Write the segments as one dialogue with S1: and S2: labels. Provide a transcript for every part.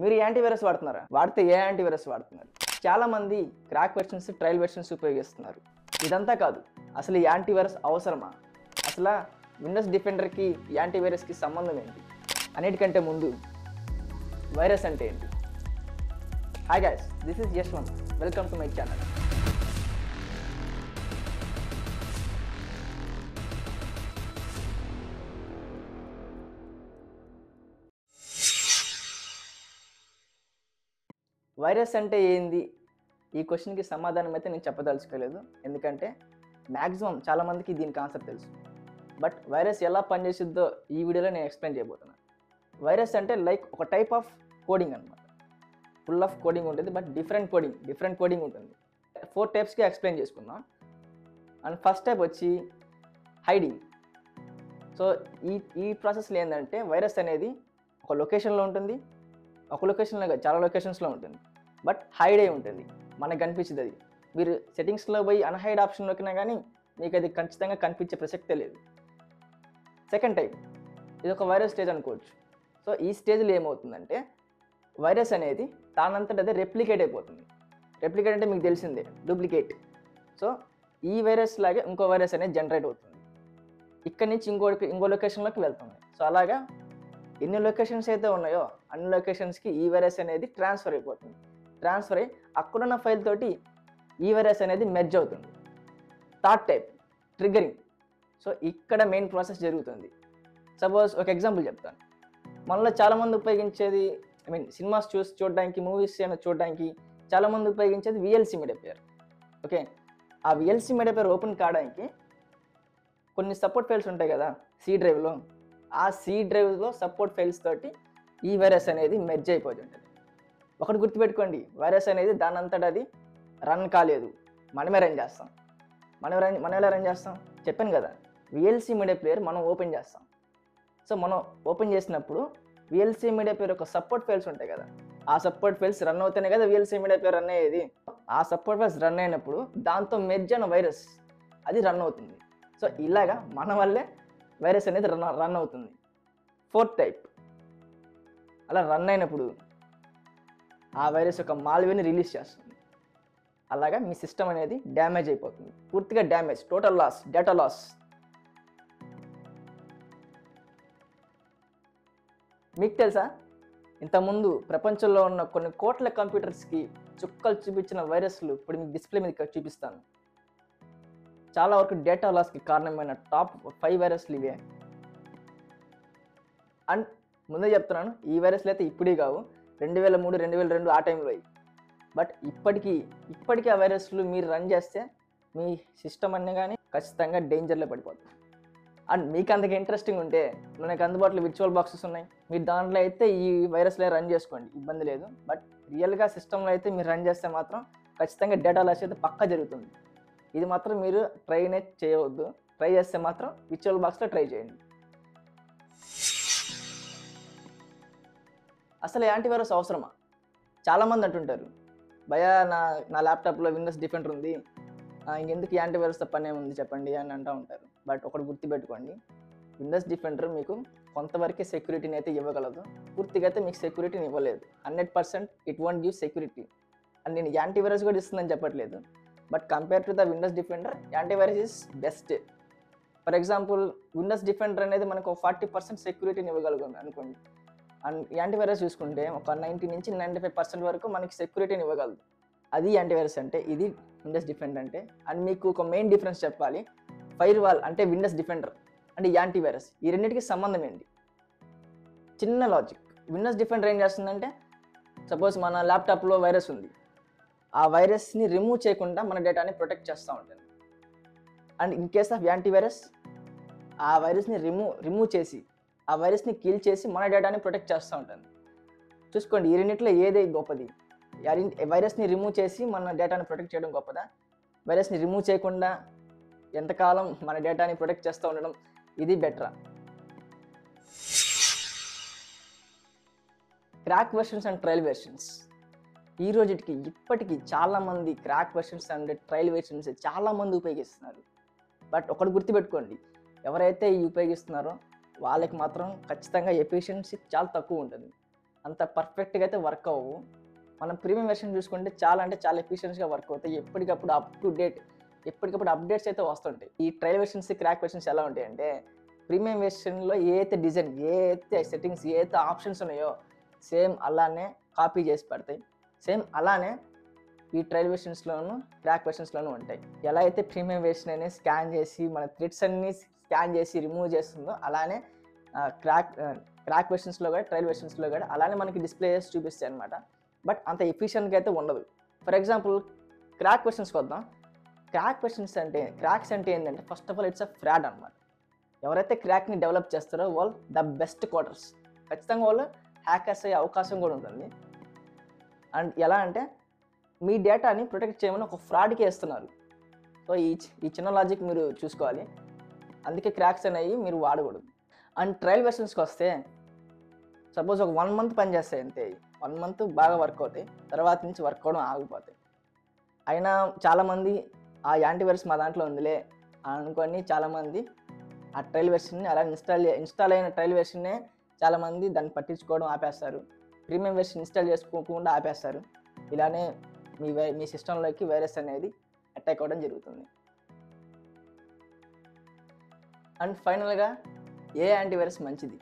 S1: మీరు యాంటీవైరస్ వాడుతున్నారా? వాడితే ఏ యాంటీవైరస్ వాడుతున్నారు? చాలా మంది క్రాక్ వెర్షన్స్ ట్రయల్ వెర్షన్స్ ఉపయోగిస్తున్నారు. ఇదంతా కాదు అసలు ఈ యాంటీవైరస్ అవసరమా? అసలు విండోస్ డిఫెండర్కి యాంటీవైరస్కి సంబంధం ఏంటి? అన్నిటికంటే ముందు వైరస్ అంటే ఏంటి? Hi guys this is Yashwanth welcome to my channel virus అంటే ఏంది? ఈ క్వశ్చన్కి సమాధానం అయితే నేను చెప్పదలుచుకోలేదు. ఎందుకంటే మ్యాక్సిమం చాలామందికి దీనికి ఆన్సర్ తెలుసు. బట్ వైరస్ ఎలా పనిచేసిద్దో ఈ వీడియోలో నేను ఎక్స్ప్లెయిన్ చేయబోతున్నాను. వైరస్ అంటే లైక్ ఒక టైప్ ఆఫ్ కోడింగ్ అనమాట ఫుల్ ఆఫ్ కోడింగ్ ఉంటుంది but different coding different coding ఉంటుంది. ఫోర్ టైప్స్కి ఎక్స్ప్లెయిన్ చేసుకుందాం. అండ్ ఫస్ట్ టైప్ వచ్చి హైడింగ్. సో ఈ ఈ ప్రాసెస్లో ఏంటంటే వైరస్ అనేది ఒక లొకేషన్లో ఉంటుంది. ఒక లొకేషన్లో చాలా లొకేషన్స్లో ఉంటుంది. బట్ హైడ్ అయి ఉంటుంది. మనకు కనిపించదు అది. మీరు సెట్టింగ్స్లో పోయి అన్హైడ్ ఆప్షన్ నొక్కినా కానీ మీకు అది ఖచ్చితంగా కనిపించే ప్రసక్తే లేదు. సెకండ్ టైప్ ఇది ఒక వైరస్ స్టేజ్ అనుకోవచ్చు. సో ఈ స్టేజ్లో ఏమవుతుందంటే వైరస్ అనేది దానంతట అదే రెప్లికేట్ అయిపోతుంది. రెప్లికేట్ అంటే మీకు తెలిసిందే డూప్లికేట్ సో ఈ వైరస్ లాగే ఇంకో వైరస్ అనేది జనరేట్ అవుతుంది. ఇక్కడ నుంచి ఇంకో ఇంకో లొకేషన్లోకి వెళ్తుంది. సో అలాగా ఎన్ని లొకేషన్స్ అయితే ఉన్నాయో అన్ని లొకేషన్స్కి ఈ వైరస్ అనేది ట్రాన్స్ఫర్ అయిపోతుంది. ట్రాన్స్ఫర్ అయ్యి అక్కడున్న ఫైల్ తోటి ఈ వైరస్ అనేది మెర్జ్ అవుతుంది. థాట్ టైప్ ట్రిగరింగ్ సో ఇక్కడ మెయిన్ ప్రాసెస్ జరుగుతుంది. సపోజ్ ఒక ఎగ్జాంపుల్ చెప్తాను. మనలో చాలామంది ఉపయోగించేది ఐ మీన్ సినిమాస్ చూసి చూడడానికి మూవీస్ ఏమైనా చూడడానికి చాలామంది ఉపయోగించేది విఎల్సి మీడియా ప్లేయర్ ఓకే? ఆ విఎల్సి మీడియా పేరు ఓపెన్ కావడానికి కొన్ని సపోర్ట్ ఫైల్స్ ఉంటాయి కదా సి డ్రైవ్లో ఆ సి డ్రైవ్లో సపోర్ట్ ఫైల్స్ తోటి ఈ వైరస్ అనేది మెర్జ్ అయిపోతుంటుంది ఒకటి గుర్తుపెట్టుకోండి వైరస్ అనేది దానంతటా అది రన్ కాలేదు. మనమే రన్ చేస్తాం. మనం రన్ మనం ఎలా రన్ చేస్తాం? చెప్పాను కదా విఎల్సి మీడియా ప్లేయర్ మనం ఓపెన్ చేస్తాం. సో మనం ఓపెన్ చేసినప్పుడు విఎల్సి మీడియా ప్లేయర్ ఒక సపోర్ట్ ఫైల్స్ ఉంటాయి కదా ఆ సపోర్ట్ ఫైల్స్ రన్ అవుతాయి కదా విఎల్సి మీడియా ప్లేయర్ రన్ అయ్యేది. ఆ సపోర్ట్ ఫైల్స్ రన్ అయినప్పుడు దాంతో మెర్జ్ అయిన వైరస్ అది రన్ అవుతుంది. సో ఇలాగా మన వల్లే వైరస్ అనేది రన్ రన్ అవుతుంది. Fourth type. అలా రన్ అయినప్పుడు ఆ వైరస్ యొక్క మాల్వేని రిలీజ్ చేస్తుంది. అలాగా మీ సిస్టమ్ అనేది డ్యామేజ్ అయిపోతుంది. పూర్తిగా damage total loss data loss. మీకు తెలుసా? ఇంతకుముందు ప్రపంచంలో ఉన్న కొన్ని కోట్ల కంప్యూటర్స్కి చుక్కలు చూపించిన వైరస్లు ఇప్పుడు మీకు డిస్ప్లే మీద చూపిస్తాను. చాలా వరకు డేటా లాస్కి కారణమైన టాప్ ఫైవ్ వైరస్లు ఇవే. అండ్ ముందే చెప్తున్నాను ఈ వైరస్లు అయితే ఇప్పుడే కావు. రెండు వేల మూడు రెండు వేల రెండు ఆ టైంలో బట్ ఇప్పటికీ ఇప్పటికీ ఆ వైరస్లు మీరు రన్ చేస్తే మీ సిస్టమ్ అన్నీ కానీ ఖచ్చితంగా డేంజర్లో పడిపోతుంది అండ్ మీకు అంతగా ఇంట్రెస్టింగ్ ఉంటే మనకు అందుబాటులో విర్చువల్ బాక్సెస్ ఉన్నాయి. మీరు దాంట్లో అయితే ఈ వైరస్లే రన్ చేసుకోండి ఇబ్బంది లేదు. బట్ రియల్గా సిస్టంలో అయితే మీరు రన్ చేస్తే మాత్రం ఖచ్చితంగా డేటా లాస్ అయితే పక్కా జరుగుతుంది. ఇది మాత్రం మీరు ట్రైనే చేయవద్దు. ట్రై చేస్తే మాత్రం విచువల్ బాక్స్లో ట్రై చేయండి. అసలు యాంటీవైరస్ అవసరమా? చాలామంది అంటుంటారు. భయా నా నా ల్యాప్టాప్లో విండోస్ డిఫెండర్ ఉంది. ఆ, ఇంకెందుకు యాంటీవైరస్ పనే ఉంది చెప్పండి అని అంటూ ఉంటారు. బట్ ఒకటి గుర్తుపెట్టుకోండి. విండోస్ డిఫెండర్ మీకు కొంతవరకే సెక్యూరిటీని అయితే ఇవ్వగలదు. పూర్తిగా అయితే మీకు సెక్యూరిటీని ఇవ్వలేదు. Hundred percent it want give security and నేను యాంటీవైరస్ కూడా ఇస్తుందని చెప్పట్లేదు. But compare to the Windows Defender antivirus is best. For example Windows Defender అనేది మనకు ఫార్టీ పర్సెంట్ సెక్యూరిటీని ఇవ్వగలుగుతుంది అనుకోండి. అండ్ యాంటీవైరస్ చూసుకుంటే ఒక నైంటీ నుంచి నైంటీ ఫైవ్ పర్సెంట్ వరకు మనకి సెక్యూరిటీని ఇవ్వగలదు. అది యాంటీవైరస్ అంటే ఇది విండోస్ డిఫెండర్ అంటే. అండ్ మీకు ఒక మెయిన్ డిఫరెన్స్ చెప్పాలి. ఫైర్ వాల్ అంటే విండోస్ డిఫెండర్ అంటే యాంటీవైరస్ ఈ రెండింటికి సంబంధం ఏంటి? చిన్న లాజిక్. విండోస్ డిఫెండర్ ఏం చేస్తుందంటే సపోజ్ మన ల్యాప్టాప్లో వైరస్ ఉంది. ఆ వైరస్ని రిమూవ్ చేయకుండా మన డేటాని ప్రొటెక్ట్ చేస్తూ ఉంటుంది. And in case of antivirus ఆ వైరస్ని రిమూవ్ రిమూవ్ చేసి ఆ వైరస్ని కిల్ చేసి మన డేటాని ప్రొటెక్ట్ చేస్తూ ఉంటుంది. చూసుకోండి ఈ రెండిట్లో ఏది గొప్పది? వైరస్ని రిమూవ్ చేసి మన డేటాని ప్రొటెక్ట్ చేయడం గొప్పదా? వైరస్ని రిమూవ్ చేయకుండా ఎంతకాలం మన డేటాని ప్రొటెక్ట్ చేస్తూ ఉండడం ఇది బెటరా? Crack versions and trial versions. ఈ రోజుకి ఇప్పటికీ చాలామంది crack versions and trial versions చాలామంది ఉపయోగిస్తున్నారు. బట్ ఒకటి గుర్తుపెట్టుకోండి ఎవరైతే ఇవి ఉపయోగిస్తున్నారో వాళ్ళకి మాత్రం ఖచ్చితంగా ఎఫిషియన్సీ చాలా తక్కువ ఉంటుంది. అంత పర్ఫెక్ట్గా అయితే వర్క్ అవ్వవు. మనం ప్రీమియం వెర్షన్ చూసుకుంటే చాలా అంటే చాలా ఎఫిషియన్స్గా వర్క్ అవుతాయి. ఎప్పటికప్పుడు అప్ టు డేట్ ఎప్పటికప్పుడు అప్డేట్స్ అయితే వస్తుంటాయి. ఈ ట్రయల్ వెర్షన్స్ క్రాక్ వెర్షన్స్ ఎలా ఉంటాయి అంటే ప్రీమియం వెర్షన్లో ఏ అయితే డిజైన్ ఏ అయితే సెట్టింగ్స్ ఏ అయితే ఆప్షన్స్ ఉన్నాయో సేమ్ అలానే కాపీ చేసి పెడతాయి. సేమ్ అలానే ఈ ట్రైల్ వెర్షన్స్లోను క్రాక్ వెర్షన్స్లోనూ ఉంటాయి. ఎలా అయితే ప్రీమియం వెర్షన్ అనేది స్కాన్ చేసి మన థ్రెడ్స్ అన్ని స్కాన్ చేసి రిమూవ్ చేస్తుందో అలానే క్రాక్ క్రాక్ వెర్షన్స్లో కూడా ట్రైల్ వెర్షన్స్లో కూడా అలానే మనకి డిస్ప్లే చేసి చూపిస్తాయి అనమాట బట్ అంత ఎఫిషియెంట్గా అయితే ఉండదు. ఫర్ ఎగ్జాంపుల్ క్రాక్ క్వశ్చన్స్కి వద్దాం క్రాక్ క్వశ్చన్స్ అంటే క్రాక్స్ అంటే ఏంటంటే first of all it's a fraud అనమాట ఎవరైతే క్రాక్ని డెవలప్ చేస్తారో వాళ్ళు ద బెస్ట్ క్వార్టర్స్ ఖచ్చితంగా వాళ్ళు హ్యాకర్స్ అయ్యే అవకాశం కూడా ఉంటుంది. అండ్ ఎలా అంటే మీ డేటాని ప్రొటెక్ట్ చేయమని ఒక ఫ్రాడ్కి వేస్తున్నారు. సో ఈ ఈ చిన్న లాజిక్ మీరు చూసుకోవాలి. అందుకే క్రాక్స్ అనేవి మీరు వాడకూడదు. అండ్ ట్రయల్ వెర్షన్స్కి వస్తే సపోజ్ ఒక వన్ మంత్ పనిచేస్తాయి అంతే. వన్ మంత్ బాగా వర్క్ అవుతాయి. తర్వాత నుంచి వర్క్ అవడం ఆగిపోతాయి. అయినా చాలామంది ఆ యాంటీవైరస్ మా దాంట్లో ఉందిలే అనుకొని చాలామంది ఆ ట్రయల్ వెర్షన్ని అలా ఇన్స్టాల్ ఇన్స్టాల్ అయిన ట్రయల్ వెర్షన్నే చాలామంది దాన్ని పట్టించుకోవడం ఆపేస్తారు. ప్రీమియం వెర్షన్ ఇన్స్టాల్ చేసుకోకుండా ఆపేస్తారు. ఇలానే మీ వై మీ సిస్టంలోకి వైరస్ అనేది అటాక్ అవ్వడం జరుగుతుంది. అండ్ ఫైనల్గా ఏ యాంటీవైరస్ మంచిది?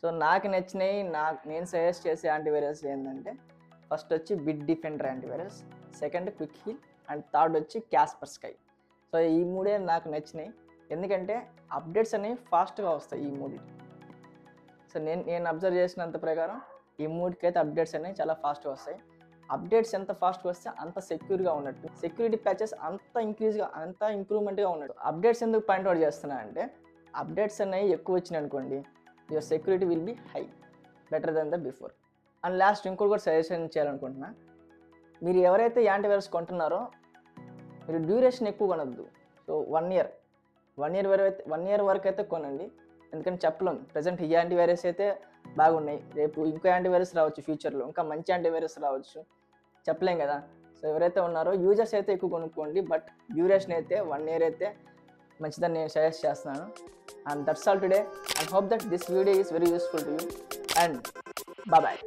S1: సో నాకు నచ్చినవి నాకు నేను సజెస్ట్ చేసే యాంటీవైరస్ ఏంటంటే ఫస్ట్ వచ్చి Bitdefender antivirus second Quick Heal and third వచ్చి క్యాస్పర్ స్కై. సో ఈ మూడే నాకు నచ్చినాయి. ఎందుకంటే అప్డేట్స్ అనేవి ఫాస్ట్గా వస్తాయి ఈ మూడింటి సో నేను నేను అబ్జర్వ్ చేసినంత ప్రకారం ఈ మూడుకి అయితే అప్డేట్స్ అనేవి చాలా ఫాస్ట్గా వస్తాయి. అప్డేట్స్ ఎంత ఫాస్ట్గా వస్తే అంత సెక్యూర్గా ఉన్నట్టు సెక్యూరిటీ ప్యాచెస్ అంత ఇంక్రీజ్గా అంత ఇంప్రూవ్మెంట్గా ఉన్నట్టు. అప్డేట్స్ ఎందుకు పాయింట్అవుట్ చేస్తున్నా అంటే అప్డేట్స్ అనేవి ఎక్కువ వచ్చినాయి అనుకోండి your security will be high better then the before and last ఇంకోటి కూడా సజెషన్ చేయాలనుకుంటున్నా మీరు ఎవరైతే యాంటీవైరస్ కొంటున్నారో మీరు డ్యూరేషన్ ఎక్కువ కొనద్దు. So one year one year వరకు అయితే వన్ ఇయర్ వరకు అయితే కొనండి. ఎందుకంటే చెప్పలేం. ప్రజెంట్ ఈ యాంటీవైరస్ అయితే బాగున్నాయి. రేపు ఇంకో యాంటీవైరస్ రావచ్చు ఫ్యూచర్లో. ఇంకా మంచి యాంటీవైరస్ రావచ్చు. చెప్పలేం కదా. సో ఎవరైతే ఉన్నారో యూజర్స్ అయితే ఎక్కువ కొనుక్కోండి. బట్ డ్యూరేషన్ అయితే వన్ ఇయర్ అయితే మంచిదని నేను సజెస్ట్ చేస్తున్నాను. And that's all today. I hope that this video is very useful to you. And bye